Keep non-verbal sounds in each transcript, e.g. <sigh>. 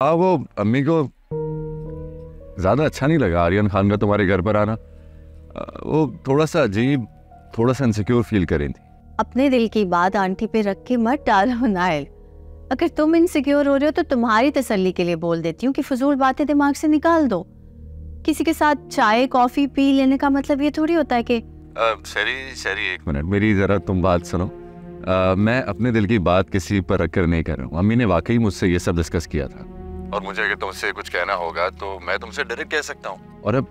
हाँ वो अम्मी को ज़्यादा अच्छा नहीं लगा। आर्यन खान का तुम्हारे घर पर आना। वो थोड़ा सा अजीब थोड़ा सा इनसिक्योर फील करें थी। अपने दिल की बात आंटी पे रख के मत डालो नायल। अगर तुम इनसिक्योर हो रहे हो तो तुम्हारी तसल्ली के लिए बोल देती हूँ कि फजूल बातें दिमाग से निकाल दो। किसी के साथ चाय कॉफ़ी पी लेने का मतलब ये थोड़ी होता है कि शरी शरी एक मिनट। मेरी ज़रा तुम बात सुनो। आ, मैं अपने दिल की बात किसी पर रखकर नहीं कर रहा हूँ। अम्मी ने वाकई मुझसे ये सब डिस्कस किया था। और मुझे अगर तुमसे कुछ कहना होगा तो मैं तुमसे डायरेक्ट कह सकता हूँ। और अब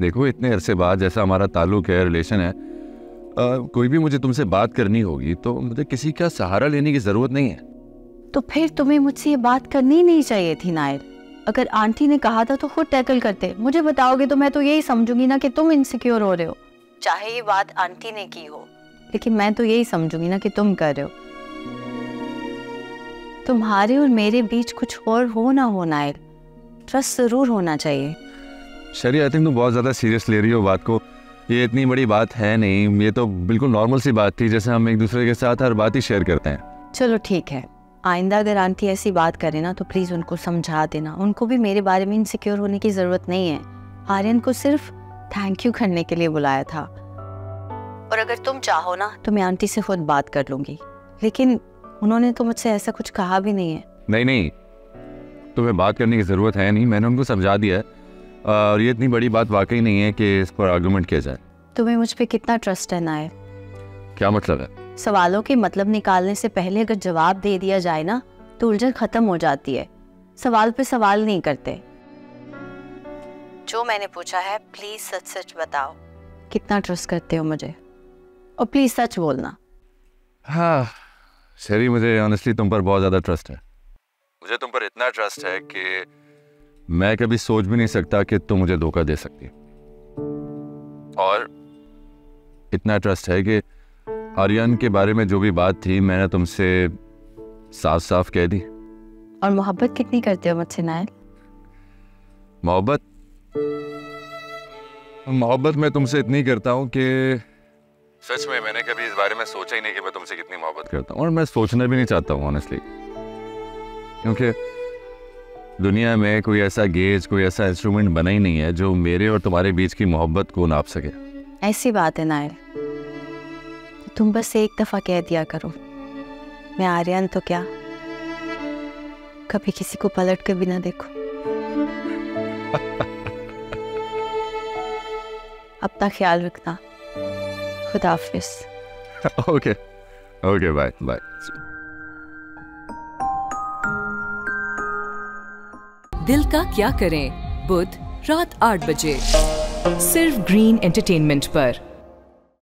देखो इतने अरसे बाद जैसा हमारा ताल्लुक है रिलेशन है आ, कोई भी मुझे तुमसे बात करनी होगी तो मुझे किसी का सहारा लेने की ज़रूरत नहीं है। तो फिर तुम्हें मुझसे ये बात करनी नहीं चाहिए थी नायर। अगर आंटी ने कहा था तो खुद टैकल करते। मुझे बताओगे तो मैं तो यही समझूँगी ना कि तुम इनसिक्योर हो रहे हो। चाहे ये बात आंटी ने की हो लेकिन मैं तो यही समझूँगी ना कि तुम कर रहे हो। तुम्हारे और मेरे बीच कुछ और हो ना हो नायर। ट्रस्ट ज़रूर होना चाहिए। शरी आई थिंक तुम बहुत ज़्यादा सीरियस ले रही हो बात को। ये इतनी बड़ी बात है नहीं ये तो बिल्कुल नॉर्मल सी बात थी जैसे हम एक दूसरे के साथ हर बात ही शेयर करते हैं। चलो ठीक है। आइंदा अगर आंटी ऐसी बात करे ना तो प्लीज़ उनको समझा देना। उनको भी मेरे बारे में इनसिक्योर होने की ज़रूरत नहीं है। आर्यन को सिर्फ़ थैंक यू करने के लिए बुलाया था। और अगर तुम चाहो ना तो मैं आंटी से खुद बात कर लूँगी। लेकिन उन्होंने तो मुझसे ऐसा कुछ कहा भी नहीं है। नहीं नहीं। तुम्हें बात करने की ज़रूरत है नहीं मैंने उनको समझा दिया है। और ये इतनी बड़ी बात वाकई नहीं है कि इस पर आर्गूमेंट किया जाए। तुम्हें मुझ पर कितना ट्रस्ट है नायर क्या मतलब है? सवालों के मतलब निकालने से पहले अगर जवाब दे दिया जाए ना तो उलझन खत्म हो जाती है। सवाल पे सवाल नहीं करते। जो मैंने पूछा है प्लीज़ सच सच बताओ। कितना ट्रस्ट करते हो मुझे? और प्लीज़ सच बोलना। हाँ। शरी मुझे ऑनेस्टली तुम पर बहुत ज़्यादा ट्रस्ट है। मुझे तुम पर इतना ट्रस्ट है कि मैं कभी सोच भी नहीं सकता कि तुम मुझे धोखा दे सकती। और? इतना ट्रस्ट है कि आर्यन के बारे में जो भी बात थी मैंने तुमसे साफ़ साफ़ कह दी। और मोहब्बत कितनी करते हो मुझसे नायल? मोहब्बत? मोहब्बत मैं तुमसे इतनी करता हूँ कि सच में मैंने कभी इस बारे में सोचा ही नहीं कि मैं तुमसे कितनी मोहब्बत करता हूँ और मैं सोचना भी नहीं चाहता हूँ ऑनेस्टली क्योंकि दुनिया में कोई ऐसा गेज कोई ऐसा इंस्ट्रूमेंट बना ही नहीं है जो मेरे और तुम्हारे बीच की मोहब्बत को नाप सके। ऐसी बात है नायल तुम बस एक दफ़ा कह दिया करो मैं आर्यन तो क्या? कभी किसी को पलट कर भी ना देखो। <laughs> अपना ख्याल रखना। खुदा हाफिज ओके ओके बाय बाय दिल का क्या करें? बुध रात आठ बजे। सिर्फ़ ग्रीन एंटरटेनमेंट पर।